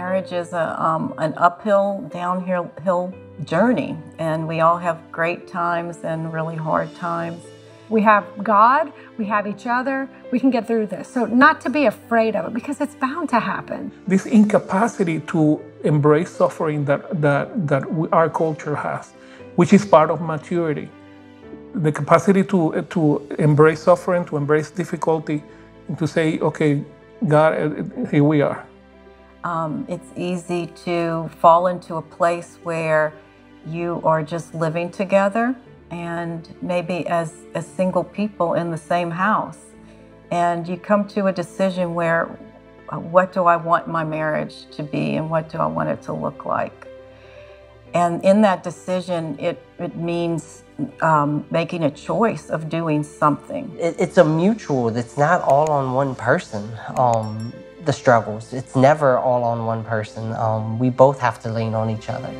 marriage is a, um, an uphill, downhill hill journey, and we all have great times and really hard times. We have God, we have each other, we can get through this. So, not to be afraid of it because it's bound to happen. This incapacity to embrace suffering that, that, that we, our culture has, which is part of maturity. The capacity to, to embrace suffering, to embrace difficulty, and to say, okay, God, here we are. Um, it's easy to fall into a place where you are just living together and maybe as, as single people in the same house. And you come to a decision where uh, what do I want my marriage to be and what do I want it to look like? And in that decision, it, it means um, making a choice of doing something. It, it's a mutual, it's not all on one person. Um, the struggles, it's never all on one person. Um, we both have to lean on each other.